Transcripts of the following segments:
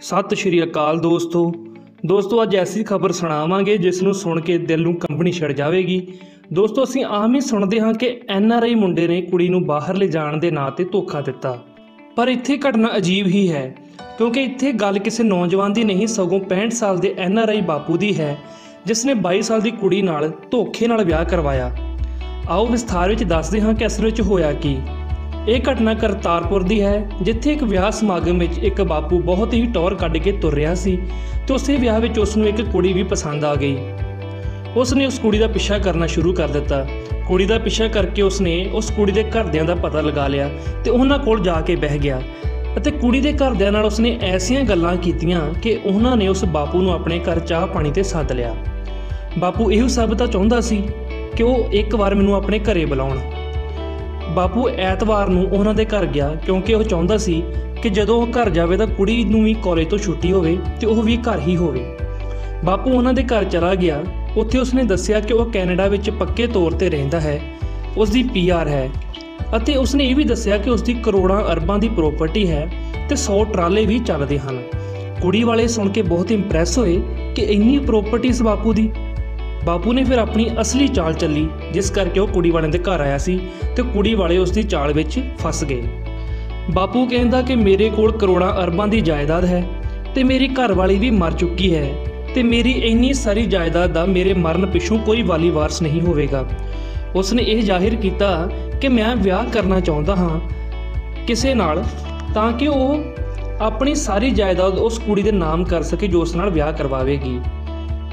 ਸਤਿ ਸ਼੍ਰੀ ਅਕਾਲ ਦੋਸਤੋ। ਦੋਸਤੋ, ਅੱਜ ਐਸੀ ਖਬਰ ਸੁਣਾਵਾਂਗੇ ਜਿਸ ਨੂੰ ਸੁਣ ਕੇ ਦਿਲ ਨੂੰ ਕੰਬਣੀ ਛੜ ਜਾਵੇਗੀ। ਦੋਸਤੋ, ਅਸੀਂ ਆਮ ਹੀ ਸੁਣਦੇ ਹਾਂ ਕਿ ਐਨ ਆਰ ਆਈ ਮੁੰਡੇ ਨੇ ਕੁੜੀ ਨੂੰ ਬਾਹਰ ਲੈ ਜਾਣ ਦੇ ਨਾਂ ਤੇ ਧੋਖਾ ਦਿੱਤਾ। ਪਰ ਇੱਥੇ ਘਟਨਾ ਅਜੀਬ ਹੀ ਹੈ, ਕਿਉਂਕਿ ਇੱਥੇ ਗੱਲ ਕਿਸੇ ਨੌਜਵਾਨ ਦੀ ਨਹੀਂ, ਸਗੋਂ 65 ਸਾਲ ਦੇ ਐਨ ਆਰ ਆਈ ਬਾਪੂ ਦੀ ਹੈ ਜਿਸ ਨੇ 22 ਸਾਲ ਦੀ ਕੁੜੀ ਨਾਲ ਧੋਖੇ ਨਾਲ ਵਿਆਹ ਕਰਵਾਇਆ। ਆਓ ਵਿਸਥਾਰ ਵਿੱਚ ਦੱਸਦੇ ਹਾਂ ਕਿ ਅਸਲ ਵਿੱਚ ਹੋਇਆ ਕੀ। ਇਹ ਘਟਨਾ ਕਰਤਾਰਪੁਰ ਦੀ ਹੈ, ਜਿੱਥੇ ਇੱਕ ਵਿਆਹ ਸਮਾਗਮ ਵਿੱਚ ਇੱਕ ਬਾਪੂ ਬਹੁਤ ਹੀ ਟੌਰ ਕੱਢ ਕੇ ਤੁਰ ਰਿਹਾ ਸੀ ਤੇ ਉਸੇ ਵਿਆਹ ਵਿੱਚ ਉਸ ਨੂੰ ਇੱਕ ਕੁੜੀ ਵੀ ਪਸੰਦ ਆ ਗਈ। ਉਸ ਨੇ ਉਸ ਕੁੜੀ ਦਾ ਪਿੱਛਾ ਕਰਨਾ ਸ਼ੁਰੂ ਕਰ ਦਿੱਤਾ। ਕੁੜੀ ਦਾ ਪਿੱਛਾ ਕਰਕੇ ਉਸ ਨੇ ਉਸ ਕੁੜੀ ਦੇ ਘਰਦਿਆਂ ਦਾ ਪਤਾ ਲਗਾ ਲਿਆ ਤੇ ਉਹਨਾਂ ਕੋਲ ਜਾ ਕੇ ਬਹਿ ਗਿਆ ਅਤੇ ਕੁੜੀ ਦੇ ਘਰਦਿਆਂ ਨਾਲ ਉਸਨੇ ਐਸੀਆਂ ਗੱਲਾਂ ਕੀਤੀਆਂ ਕਿ ਉਹਨਾਂ ਨੇ ਉਸ ਬਾਪੂ ਨੂੰ ਆਪਣੇ ਘਰ ਚਾਹ ਪਾਣੀ ਤੇ ਸੱਦ ਲਿਆ। ਬਾਪੂ ਇਹੋ ਸਭ ਤਾਂ ਚਾਹੁੰਦਾ ਸੀ ਕਿ ਉਹ ਇੱਕ ਵਾਰ ਮੈਨੂੰ ਆਪਣੇ ਘਰੇ ਬੁਲਾਉਣ। ਬਾਪੂ ਐਤਵਾਰ ਨੂੰ ਉਹਨਾਂ ਦੇ ਘਰ ਗਿਆ ਕਿਉਂਕਿ ਉਹ ਚਾਹੁੰਦਾ ਸੀ ਕਿ ਜਦੋਂ ਉਹ ਘਰ ਜਾਵੇ ਤਾਂ ਕੁੜੀ ਨੂੰ ਵੀ ਕਾਲਜ ਤੋਂ ਛੁੱਟੀ ਹੋਵੇ ਤੇ ਉਹ ਵੀ ਘਰ ਹੀ ਹੋਵੇ। ਬਾਪੂ ਉਹਨਾਂ ਦੇ ਘਰ ਚਲਾ ਗਿਆ। ਉੱਥੇ ਉਸਨੇ ਦੱਸਿਆ ਕਿ ਉਹ ਕੈਨੇਡਾ ਵਿੱਚ ਪੱਕੇ ਤੌਰ ਤੇ ਰਹਿੰਦਾ ਹੈ। ਉਸ ਦੀ ਪੀਆਰ ਹੈ ਅਤੇ ਉਸਨੇ ਇਹ ਵੀ ਦੱਸਿਆ ਕਿ ਉਸ ਦੀ ਕਰੋੜਾਂ ਅਰਬਾਂ ਦੀ ਪ੍ਰਾਪਰਟੀ ਹੈ ਤੇ 100 ਟਰਾਲੇ ਵੀ ਚੱਲਦੇ ਹਨ। ਕੁੜੀ ਵਾਲੇ ਸੁਣ ਕੇ ਬਹੁਤ ਇੰਪ੍ਰੈਸ ਹੋਏ ਕਿ ਇੰਨੀ ਪ੍ਰਾਪਰਟੀ ਇਸ ਬਾਪੂ ਦੀ। ਬਾਪੂ ਨੇ ਫਿਰ ਆਪਣੀ ਅਸਲੀ ਚਾਲ ਚੱਲੀ, ਜਿਸ ਕਰਕੇ ਉਹ ਕੁੜੀ ਵਾਲਿਆਂ ਦੇ ਘਰ ਆਇਆ ਸੀ ਤੇ ਕੁੜੀ ਵਾਲੇ ਉਸ ਦੀ ਚਾਲ ਵਿੱਚ ਫਸ ਗਏ। ਬਾਪੂ ਕਹਿੰਦਾ ਕਿ ਮੇਰੇ ਕੋਲ ਕਰੋੜਾਂ ਅਰਬਾਂ ਦੀ ਜਾਇਦਾਦ ਹੈ ਤੇ ਮੇਰੀ ਘਰਵਾਲੀ ਵੀ ਮਰ ਚੁੱਕੀ ਹੈ ਤੇ ਮੇਰੀ ਇੰਨੀ ਸਾਰੀ ਜਾਇਦਾਦ ਦਾ ਮੇਰੇ ਮਰਨ ਪਿੱਛੋਂ ਕੋਈ ਵਾਲੀ ਵਾਰਸ ਨਹੀਂ ਹੋਵੇਗਾ। ਉਸ ਨੇ ਇਹ ਜ਼ਾਹਿਰ ਕੀਤਾ ਕਿ ਮੈਂ ਵਿਆਹ ਕਰਨਾ ਚਾਹੁੰਦਾ ਹਾਂ ਕਿਸੇ ਨਾਲ ਤਾਂ ਕਿ ਉਹ ਆਪਣੀ ਸਾਰੀ ਜਾਇਦਾਦ ਉਸ ਕੁੜੀ ਦੇ ਨਾਮ ਕਰ ਸਕੇ ਜੋ ਉਸ ਨਾਲ ਵਿਆਹ ਕਰਵਾਵੇਗੀ।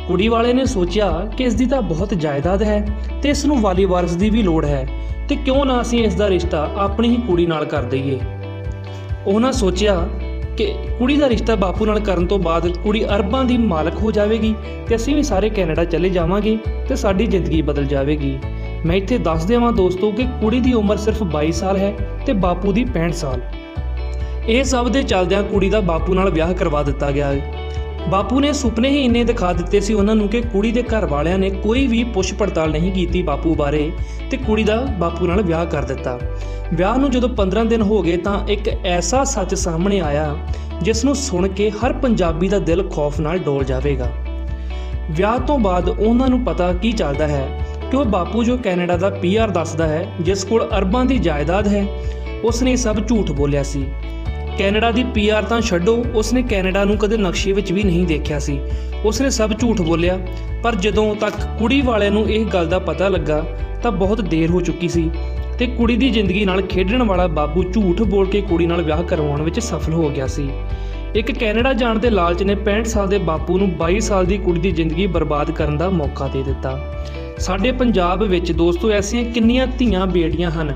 ਕੁੜੀ ਵਾਲੇ ਨੇ ਸੋਚਿਆ ਕਿ ਇਸ ਦੀ ਤਾਂ ਬਹੁਤ ਜਾਇਦਾਦ ਹੈ ਤੇ ਇਸ ਨੂੰ ਵਾਲੀ ਵਾਰਸ ਦੀ ਵੀ ਲੋੜ ਹੈ ਤੇ ਕਿਉਂ ਨਾ ਅਸੀਂ ਇਸ ਦਾ ਰਿਸ਼ਤਾ ਆਪਣੀ ਹੀ ਕੁੜੀ ਨਾਲ ਕਰ ਦਈਏ। ਉਹਨਾਂ ਸੋਚਿਆ ਕਿ ਕੁੜੀ ਦਾ ਰਿਸ਼ਤਾ ਬਾਪੂ ਨਾਲ ਕਰਨ ਤੋਂ ਬਾਅਦ ਕੁੜੀ ਅਰਬਾਂ ਦੀ ਮਾਲਕ ਹੋ ਜਾਵੇਗੀ ਤੇ ਅਸੀਂ ਵੀ ਸਾਰੇ ਕੈਨੇਡਾ ਚਲੇ ਜਾਵਾਂਗੇ ਤੇ ਸਾਡੀ ਜ਼ਿੰਦਗੀ ਬਦਲ ਜਾਵੇਗੀ। ਮੈਂ ਇੱਥੇ ਦੱਸ ਦੇਵਾਂ ਦੋਸਤੋ ਕਿ ਕੁੜੀ ਦੀ ਉਮਰ ਸਿਰਫ 22 ਸਾਲ ਹੈ ਤੇ ਬਾਪੂ ਦੀ 65 ਸਾਲ। ਇਹ ਸਭ ਦੇ ਚੱਲਦਿਆਂ ਕੁੜੀ ਦਾ ਬਾਪੂ ਨਾਲ ਵਿਆਹ ਕਰਵਾ ਦਿੱਤਾ ਗਿਆ ਹੈ। ਬਾਪੂ ਨੇ ਸੁਪਨੇ ਹੀ ਇੰਨੇ ਦਿਖਾ ਦਿੱਤੇ ਸੀ ਉਹਨਾਂ ਨੂੰ ਕਿ ਕੁੜੀ ਦੇ ਘਰ ਵਾਲਿਆਂ ਨੇ ਕੋਈ ਵੀ ਪੁੱਛ ਪੜਤਾਲ ਨਹੀਂ ਕੀਤੀ ਬਾਪੂ ਬਾਰੇ ਤੇ ਕੁੜੀ ਦਾ ਬਾਪੂ ਨਾਲ ਵਿਆਹ ਕਰ ਦਿੱਤਾ। ਵਿਆਹ ਨੂੰ ਜਦੋਂ 15 ਦਿਨ ਹੋ ਗਏ ਤਾਂ ਇੱਕ ਐਸਾ ਸੱਚ ਸਾਹਮਣੇ ਆਇਆ ਜਿਸ ਨੂੰ ਸੁਣ ਕੇ ਹਰ ਪੰਜਾਬੀ ਦਾ ਦਿਲ ਖੌਫ ਨਾਲ ਡੋਲ ਜਾਵੇਗਾ। ਵਿਆਹ ਤੋਂ ਬਾਅਦ ਉਹਨਾਂ ਨੂੰ ਪਤਾ ਕੀ ਚੱਲਦਾ ਹੈ ਕਿ ਉਹ ਬਾਪੂ ਜੋ ਕੈਨੇਡਾ ਦਾ ਪੀਆਰ ਦੱਸਦਾ ਹੈ, ਜਿਸ ਕੋਲ ਅਰਬਾਂ ਦੀ ਜਾਇਦਾਦ ਹੈ ਉਸ ਨੇ ਸਭ ਝੂਠ ਬੋਲਿਆ ਸੀ। ਕੈਨੇਡਾ ਦੀ ਪੀਆਰ ਤਾਂ ਛੱਡੋ, ਉਸਨੇ ਕੈਨੇਡਾ ਨੂੰ ਕਦੇ ਨਕਸ਼ੇ ਵਿੱਚ ਵੀ ਨਹੀਂ ਦੇਖਿਆ ਸੀ। ਉਸਨੇ ਸਭ ਝੂਠ ਬੋਲਿਆ, ਪਰ ਜਦੋਂ ਤੱਕ ਕੁੜੀ ਵਾਲਿਆਂ ਨੂੰ ਇਹ ਗੱਲ ਦਾ ਪਤਾ ਲੱਗਾ, ਤਾਂ ਬਹੁਤ ਦੇਰ ਹੋ ਚੁੱਕੀ ਸੀ ਤੇ ਕੁੜੀ ਦੀ ਜ਼ਿੰਦਗੀ ਨਾਲ ਖੇਡਣ ਵਾਲਾ ਬਾਬੂ ਝੂਠ ਬੋਲ ਕੇ ਕੁੜੀ ਨਾਲ ਵਿਆਹ ਕਰਵਾਉਣ ਵਿੱਚ ਸਫਲ ਹੋ ਗਿਆ ਸੀ। ਇੱਕ ਕੈਨੇਡਾ ਜਾਣ ਦੇ ਲਾਲਚ ਨੇ 65 ਸਾਲ ਦੇ ਬਾਪੂ ਨੂੰ 22 ਸਾਲ ਦੀ ਕੁੜੀ ਦੀ ਜ਼ਿੰਦਗੀ ਬਰਬਾਦ ਕਰਨ ਦਾ ਮੌਕਾ ਦੇ ਦਿੱਤਾ। ਸਾਡੇ ਪੰਜਾਬ ਵਿੱਚ ਦੋਸਤੋ, ਐਸੀਆਂ ਕਿੰਨੀਆਂ ਧੀਆਂ ਬੇਟੀਆਂ ਹਨ,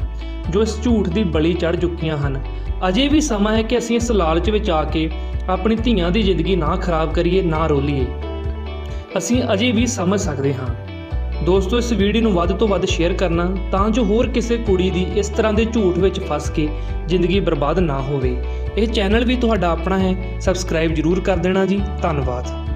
ਜੋ ਇਸ ਝੂਠ ਦੀ ਬਲੀ ਚੜ ਚੁੱਕੀਆਂ ਹਨ। ਅਜੇ ਵੀ ਸਮਾਂ ਹੈ ਕਿ ਅਸੀਂ ਇਸ ਲਾਲਚ ਵਿੱਚ ਆ ਕੇ ਆਪਣੀ ਧੀਆਂ ਦੀ ਜ਼ਿੰਦਗੀ ਨਾ ਖਰਾਬ ਕਰੀਏ, ਨਾ ਰੋਲੀਏ। ਅਸੀਂ ਅਜੇ ਵੀ ਸਮਝ ਸਕਦੇ ਹਾਂ। ਦੋਸਤੋ, ਇਸ ਵੀਡੀਓ ਨੂੰ ਵੱਧ ਤੋਂ ਵੱਧ ਸ਼ੇਅਰ ਕਰਨਾ ਤਾਂ ਜੋ ਹੋਰ ਕਿਸੇ ਕੁੜੀ ਦੀ ਇਸ ਤਰ੍ਹਾਂ ਦੇ ਝੂਠ ਵਿੱਚ ਫਸ ਕੇ ਜ਼ਿੰਦਗੀ ਬਰਬਾਦ ਨਾ ਹੋਵੇ। ਇਹ ਚੈਨਲ ਵੀ ਤੁਹਾਡਾ ਆਪਣਾ ਹੈ। ਸਬਸਕ੍ਰਾਈਬ ਜਰੂਰ ਕਰ ਦੇਣਾ ਜੀ। ਧੰਨਵਾਦ।